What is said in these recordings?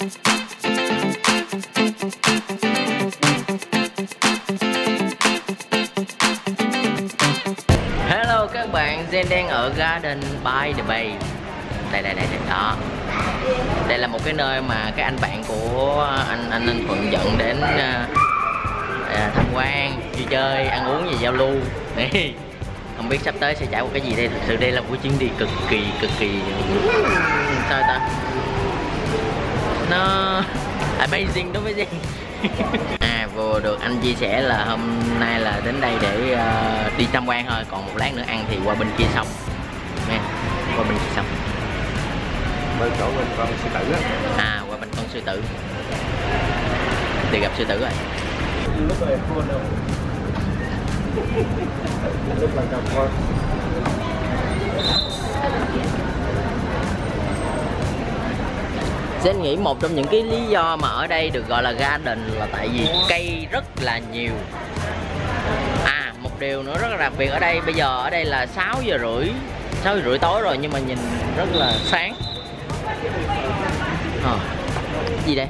Hello các bạn, Zen đang ở Garden by the Bay. Đây đây đây, đây đó. Đây là một cái nơi mà các anh bạn của ờ, anh anh anh Thuận dẫn đến uh, tham quan, vui chơi, ăn uống và giao lưu. Không biết sắp tới sẽ trải qua cái gì đây. Thực sự đây là một chuyến đi cực kỳ cực kỳ Sao ta? Nó amazing đối với Zen à vừa được. Anh chia sẻ là hôm nay là đến đây để uh, đi tham quan thôi. Còn một lát nữa ăn thì qua bên kia xong. Nha qua bên kia xong. Bên chỗ bên con sư tử á. À qua bên con sư tử. Thì gặp sư tử rồi. Lúc này con đâu? Lúc là gặp con Zen nghĩ một trong những cái lý do mà ở đây được gọi là garden là tại vì cây rất là nhiều. À một điều nữa rất là đặc biệt ở đây bây giờ ở đây là 6 giờ rưỡi 6 giờ rưỡi tối rồi nhưng mà nhìn rất là sáng. À, Gì đây?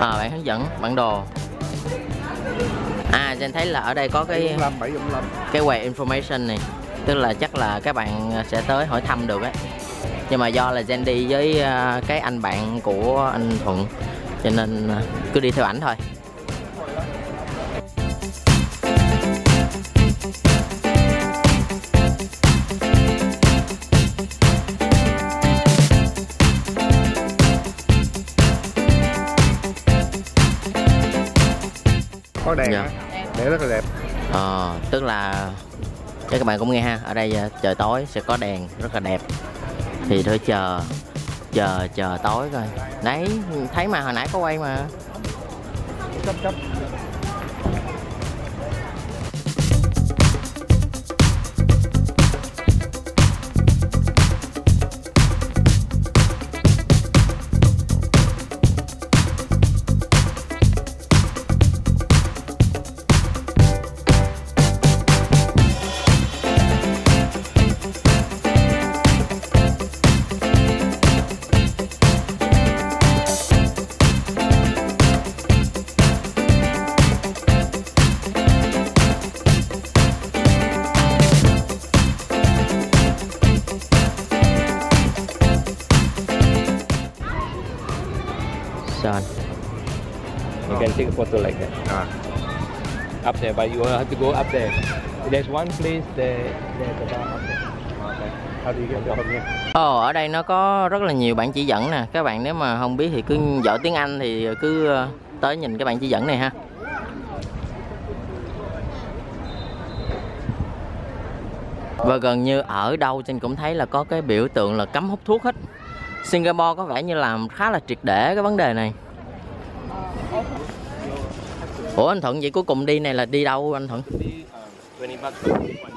À bạn hướng dẫn bản đồ. À Zen thấy là ở đây có cái 75 775 cái quầy information này. Tức là chắc là các bạn sẽ tới hỏi thăm được ấy nhưng mà do là Zen đi với à, cái anh bạn của anh Thuận cho nên à, cứ đi theo ảnh thôi. Có đèn Dạ. để rất là đẹp. Ờ, tức là chắc các bạn cũng nghe ha. Ở đây à, trời tối sẽ có đèn rất là đẹp thì thôi chờ chờ chờ tối coi. Đấy thấy mà, hồi nãy có quay mà. Chấp chấp take a photo like that. à Up there, but you have to go up there. There's one place there, there's a bar up there. ok thôi đi cái hôm nha Ồ, ở đây nó có rất là nhiều bản chỉ dẫn nè. Các bạn nếu mà không biết thì cứ giỏi tiếng Anh thì cứ ờ, tới nhìn cái bản chỉ dẫn này ha. Và gần như ở đâu trên cũng thấy là có cái biểu tượng là cấm hút thuốc hết. Singapore có vẻ như làm khá là triệt để cái vấn đề này Ủa anh Thuận vậy cuối cùng đi này là đi đâu anh Thuận? Đi, 20 bucks for one drink.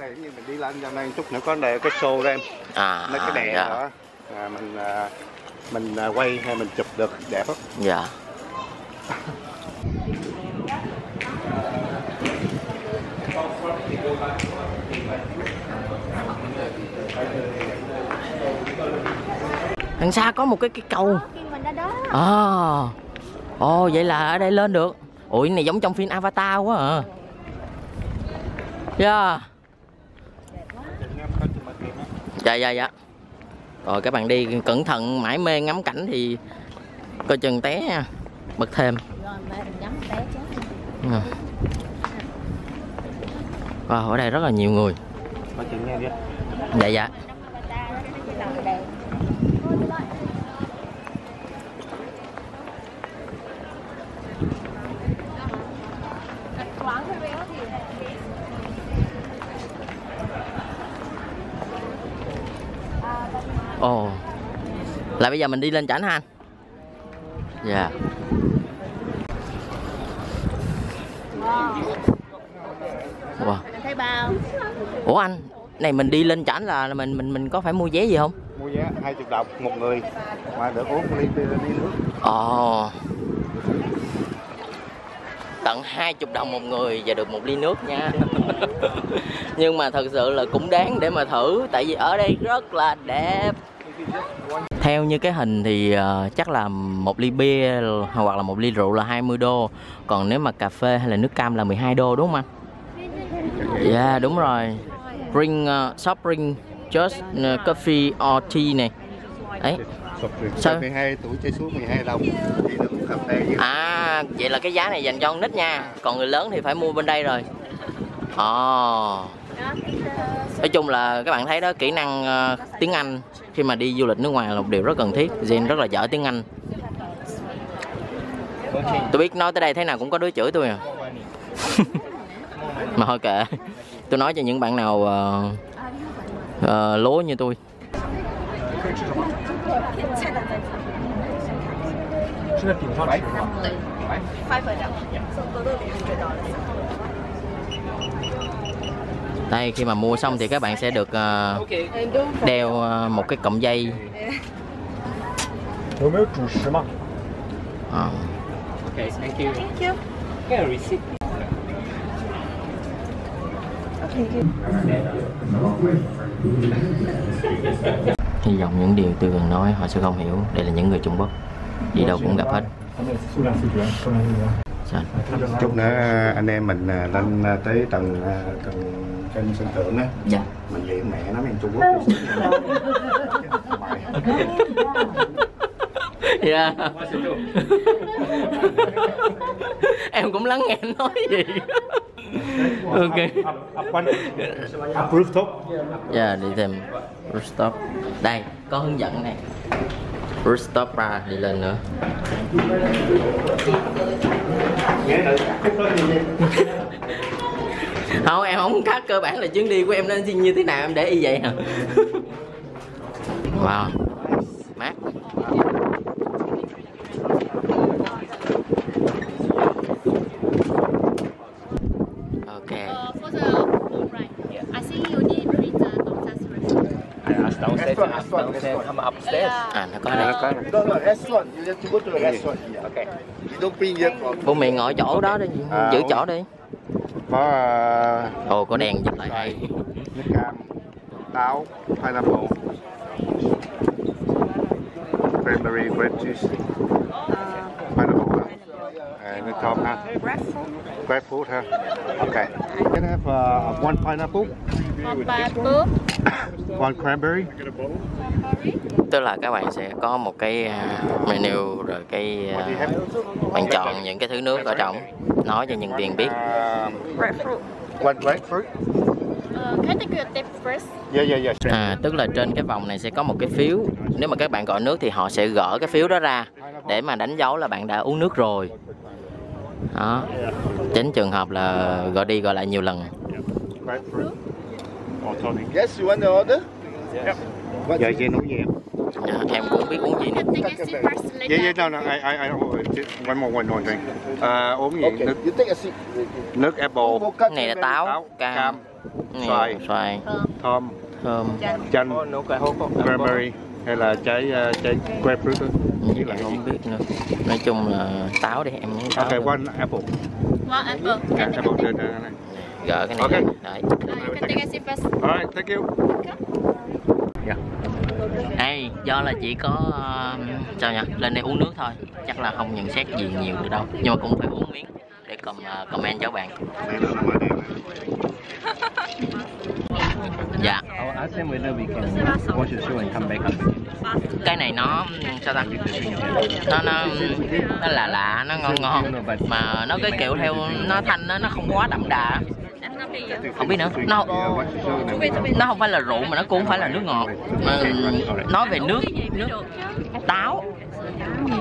này như mình đi lên cho nên chút nữa có đề cái show ra em. À, mấy cái đèn dạ, đó. À, mình à, mình à, quay hay mình chụp được đẹp lắm. Dạ. Đằng xa có một cái cái cầu đó. À ồ vậy là ở đây lên được. Ủa này giống trong phim avatar quá à. Yeah dạ dạ dạ. Rồi các bạn đi cẩn thận mãi mê ngắm cảnh thì coi chừng té nha. Bật thêm. Ừ. Wow, ở đây rất là nhiều người. Dạ dạ ồ là bây giờ mình đi lên chảnh ha anh. Dạ. Wow. thấy bao? Ủa anh này mình đi lên chảnh là mình mình mình có phải mua vé gì không? Mua hai chục đồng một người. Mà được uống ly ly, ly nước. Ồ. Tận hai chục đồng một người và được một ly nước nha. Nhưng mà thật sự là cũng đáng để mà thử tại vì ở đây rất là đẹp theo như cái hình thì ờ, chắc là một ly bia hoặc là một ly rượu là 20 đô. Còn nếu mà cà phê hay là nước cam là 12 đô đúng không anh? Dạ đúng rồi. Drink, uh, soft drink, just uh, coffee or tea này. Đấy. Sao? Sao? 12 tuổi trở xuống 12 đồng. Thì nó cà phê À vậy là cái giá này dành cho con nít nha. Còn người lớn thì phải mua bên đây rồi. Ồ nói chung là các bạn thấy đó kỹ năng uh, tiếng Anh khi mà đi du lịch nước ngoài là một điều rất cần thiết Jin rất là giỏi tiếng Anh tôi biết nói tới đây thế nào cũng có đứa chửi tôi à mà thôi kệ tôi nói cho những bạn nào uh, uh, lố như tôi đây khi mà mua xong thì các bạn sẽ được ờ, đeo ờ, một cái cọng dây. À. Hy vọng những điều tôi Gần nói họ sẽ không hiểu. Đây là những người Trung Quốc. Đi đâu cũng gặp hết. Chúc nữa anh em mình lên tới tầng, tầng trên sân thượng á. Dạ. Mình vậy mẹ nó em Trung Quốc. Dạ. Em cũng lắng nghe nói gì Ok. Rooftop. Dạ đi tìm rooftop. Đây có hướng dẫn này. Rooftop bar đi lên nữa Không em không cắt cơ bản là chuyến đi của em nên như thế nào em để y vậy hả? Wow. Mát. Ok. Uh, you asked downstairs. Come upstairs. À nó có đây. No, no, restaurant. You have to go to the. Okay. You don't bring here from. Bố mẹ ngồi chỗ đó đi. À, Giữ chỗ đi Có à, Ồ có đèn giúp lại hay nước cam, táo, pineapple, cranberry, grape juice, pineapple, à, nước thơm ha. Grapefruit ha. Okay. Can I have uh, one pineapple, One pineapple, one cranberry? Tức là các bạn sẽ có một cái à, menu rồi cái à, bạn chọn những cái thứ nước ở trong nói cho nhân viên biết grapefruit. one grapefruit. Uh, yeah. à, tức là trên cái vòng này sẽ có một cái phiếu nếu mà các bạn gọi nước thì họ sẽ gỡ cái phiếu đó ra để mà đánh dấu là bạn đã uống nước rồi đó tránh trường hợp là gọi đi gọi lại nhiều lần. Yes, you want the order? Yep. Dạ, chị uống gì em? Dạ, em cũng biết uống gì nữa sip. Yeah, yeah, no, no, I, I, I, one more, one more thing. À, uống gì? Nước, You take a seat. nước apple, này là táo táo, cam, cam, này xoài. xoài thơm, thơm chanh, cranberry hay là trái uh, trái grapefruit đó. với lại không biết nữa nói chung là táo đi em muốn táo Okay, one apple. One apple. Okay, take apple a trên sip? đây này. gỡ cái này Ok. lên. đấy Uh, you can take a sip first. Alright, thank you. Ê, do là chỉ có uh, sao nhỉ lên đây uống nước thôi. Chắc là không nhận xét gì nhiều được đâu. Nhưng mà cũng phải uống miếng để com, uh, comment cho bạn. Đây dạ cái này nó sao ta? Nó nó nó là lạ nó ngon ngon. Mà nó cái kiểu theo nó thanh nó nó không quá đậm đà không biết nữa. Nó nó không phải là rượu mà nó cũng không phải là nước ngọt. Mà nói về nước nước táo.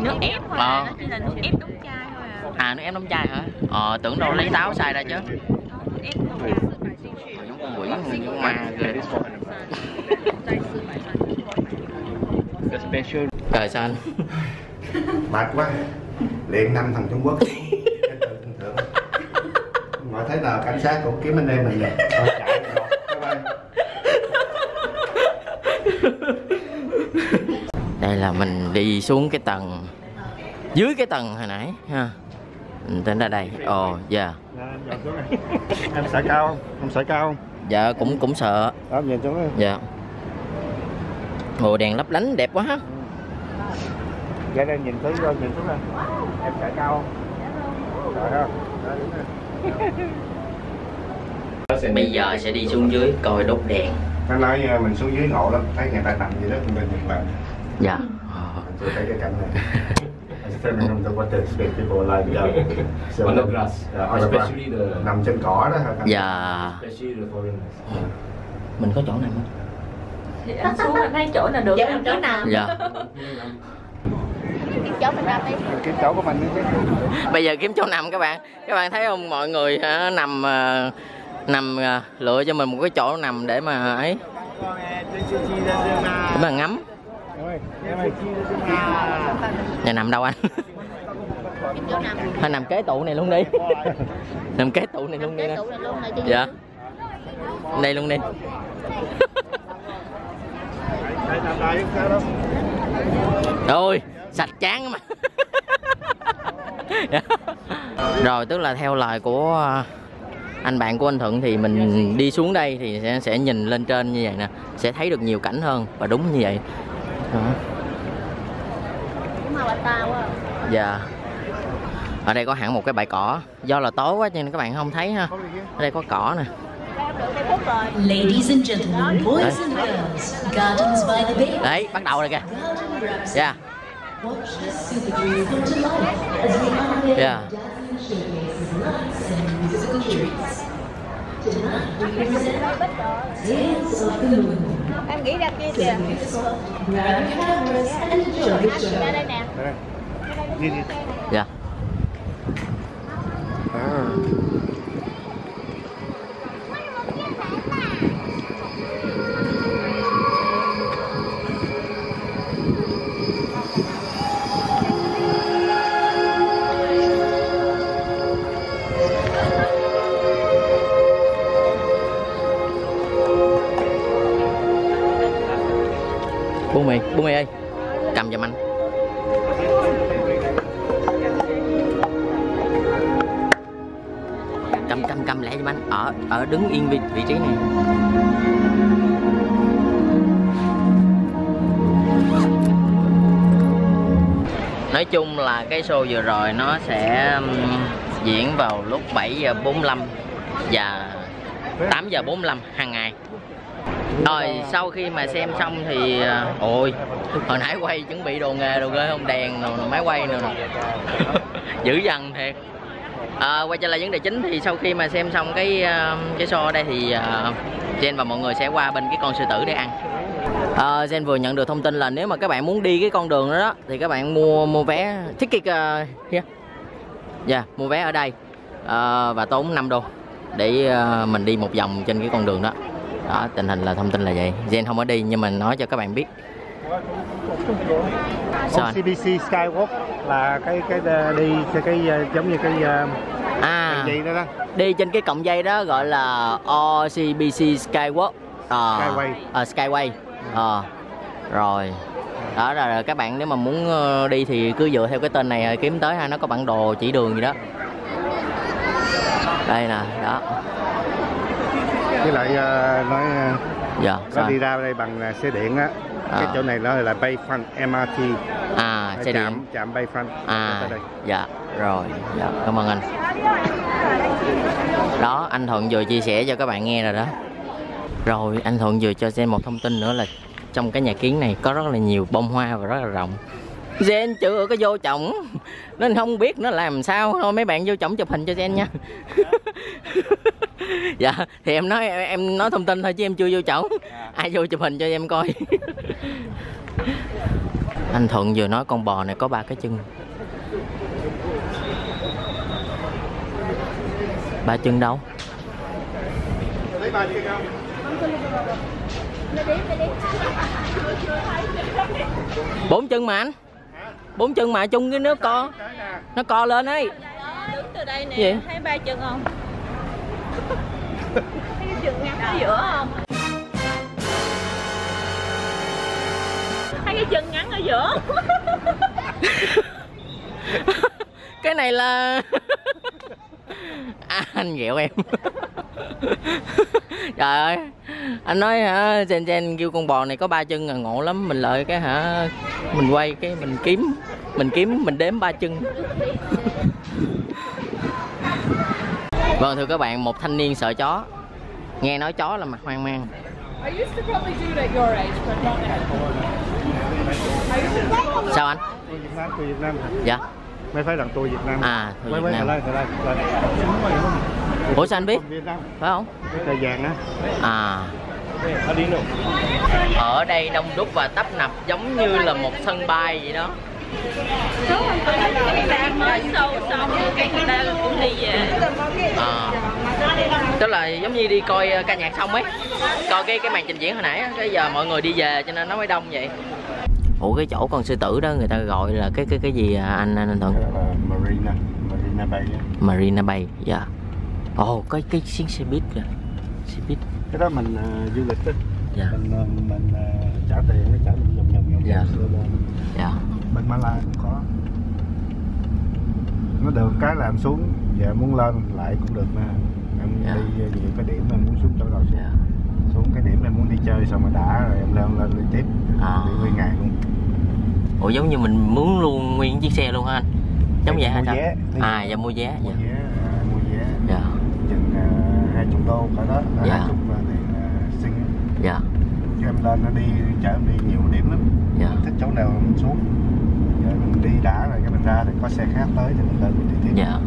Nước ép thôi Ờ. à, nó chỉ là nước ép đóng chai thôi à. à nước ép đóng chai hả? Ờ tưởng đâu lấy táo xài ra chứ. Giống quỷ giống ma rồi sao anh? Mệt quá. Luyện năm thằng Trung Quốc Cái tự tưởng tượng. Thấy nào cảnh sát cũng kiếm anh em mình nè. Thôi chạy rồi. Bye bye. đây là mình đi xuống cái tầng dưới cái tầng hồi nãy ha. Mình tính ra đây. Ồ dạ. Em sợ cao không? Em sợ cao không? Dạ cũng cũng sợ. Đó nhìn xuống dạ. Ồ đèn lấp lánh đẹp quá ha. Dạ đây nhìn tới nhìn xuống nè Em chạy cao không? Trời ơi Bây giờ sẽ đi xuống dưới coi đốt đèn. Nó nói mình xuống dưới ngộ lắm Thấy người ta nằm vậy đó Mình nhìn lại Dạ. Chưa thấy cái cảnh này. I still remember what to expect people like so, On the grass, Yeah, on the grass. especially the Nằm trên cỏ đó hả? Dạ. Especially the foreigners. Mình có chỗ nằm không? Thì anh xuống anh thấy chỗ nào được Dạ, chỗ nào? Dạ Chỗ mình ra đi. Cái chỗ của mình chứ. Bây giờ kiếm chỗ nằm các bạn. Các bạn thấy không? Mọi người nằm ờ, Nằm ờ, lựa cho mình một cái chỗ nằm để mà ấy. Để mà ngắm. Nhà nằm đâu anh? Nằm. Hay nằm kế tủ này luôn đi. Nằm kế tủ này luôn đi Cái nè. tủ này luôn này cho Dạ. Đây luôn đi. Ôi Sạch chán mà Rồi tức là theo lời của ờ, anh bạn của anh Thuận thì mình đi xuống đây thì sẽ, sẽ nhìn lên trên như vậy nè Sẽ thấy được nhiều cảnh hơn và đúng như vậy Đó. Quá. Dạ Ở đây có hẳn một cái bãi cỏ Do là tối quá cho nên các bạn không thấy ha Ở đây có cỏ nè Ladies and gentlemen, boys and girls, Gardens by the Bay. Đấy bắt đầu rồi kìa Wraps. Dạ Watch the super dreams come to life as we unveil Dạ dazzling showcases, lights and musical treats. Tonight we present Tales of the Moon. Em nghĩ ra kia kìa. pick a spot, grab cameras and enjoy the show. Uh, đây Bố mì Bố mì ơi. Cầm giùm anh. Cầm cầm cầm lẹ giùm anh. Ở ở đứng yên vị, vị trí này. Nói chung là cái show vừa rồi nó sẽ diễn vào lúc 7 giờ 45 và 8 giờ 45 hàng ngày. Rồi sau khi mà xem xong thì à, ôi hồi nãy quay chuẩn bị đồ nghề đồ ghê không đèn rồi máy quay nữa nè. dữ dằn thiệt à, quay trở lại vấn đề chính thì sau khi mà xem xong cái à, cái show ở đây thì à, Jen và mọi người sẽ qua bên cái con sư tử để ăn à, Jen vừa nhận được thông tin là nếu mà các bạn muốn đi cái con đường đó, đó thì các bạn mua mua vé ticket uh, yeah. Dạ, mua vé ở đây uh, và tốn 5 đô để uh, mình đi một vòng trên cái con đường đó. Đó, tình hình là thông tin là vậy. Jen không ở đi nhưng mà nói cho các bạn biết. Sao? OCBC Skywalk là cái cái ờ, đi cái, cái ờ, giống như cái uh, À, gì đó đó đi trên cái cọng dây đó gọi là OCBC Skywalk. Ờ, Skyway. ờ, Skyway. Ờ, rồi. Đó là là các bạn nếu mà muốn ờ, đi thì cứ dựa theo cái tên này kiếm tới ha, nó có bản đồ chỉ đường gì đó. Đây nè, đó. Với lại ờ, nói ờ, Dạ, nó đi ra đây bằng ờ, xe điện á cái À. chỗ này nó là Bayfront MRT À, xe chạm điện. chạm Bayfront À, tới đây. dạ, rồi, dạ, cảm ơn anh. Đó, anh Thuận vừa chia sẻ cho các bạn nghe rồi đó. Rồi, anh Thuận vừa cho xem một thông tin nữa là trong cái nhà kiến này có rất là nhiều bông hoa và rất là rộng. Zen chưa có vô trọng nên không biết nó làm sao thôi mấy bạn vô trọng chụp hình cho Zen nha dạ thì em nói em nói thông tin thôi chứ em chưa vô trọng ai vô chụp hình cho em coi. Anh Thuận vừa nói con bò này có ba cái chân. Ba chân đâu? Bốn chân mà anh. Bốn chân mà chung cái nước co. Nó co lên ấy. Đứng từ đây nè, thấy ba chân không? Thấy cái chân ngắn ở giữa không? Thấy cái chân ngắn ở giữa. Cái này là à, anh ghẹo em. Trời ơi. Anh nói hả Jen Jen kêu con bò này có ba chân là ngộ lắm mình lợi cái hả mình quay cái mình kiếm mình kiếm mình đếm ba chân vâng thưa các bạn một thanh niên sợ chó. Nghe nói chó là mặt hoang mang. Sao anh? Tôi Việt Nam, tôi Việt Nam. dạ. Mấy phải lần tôi Việt Nam. à thôi Mấy Việt mấy Nam. Lại lại lại. ủa sao anh biết? Việt Nam. phải không? Cái tờ vàng á. à. Ở đây đông đúc và tấp nập giống như là một sân bay vậy đó mới sâu xong cái người ta cũng đi về à, tức là giống như đi coi ờ, ca nhạc xong ấy coi cái cái màn trình diễn hồi nãy á, cái giờ mọi người đi về cho nên nó mới đông vậy. Ủa cái chỗ con sư tử đó người ta gọi là cái cái cái gì à, anh anh, anh thuận? Là Marina, Marina Bay marina bay dạ. Ồ cái cái chuyến xe buýt kìa. Xe buýt. Cái đó mình ờ, du lịch á. dạ. Mình ờ, mình ờ, trả tiền nó trả mình vòng vòng vòng Dạ. dạ Bên Mala cũng có. Nó được cái là em xuống và muốn lên lại cũng được nè. Em Dạ. đi nhiều cái điểm em muốn xuống chỗ nào xuống. dạ Xuống cái điểm em muốn đi chơi xong rồi đã rồi em lên lên đi tiếp. À. Đi nguyên ngày luôn. ủa giống như mình muốn luôn nguyên chiếc xe luôn hả anh giống vậy hả vé. à dạ mua vé Mua dạ vé, à, mua vé. dạ chừng hai chục đô cỡ đó Dạ. hai chục tiền à, sinh dạ lên nó đi chở em đi nhiều điểm lắm. Dạ. Thích chỗ nào mình xuống. Giờ mình đi đã rồi cái mình ra thì có xe khác tới thì mình lên mình đi tiếp. Dạ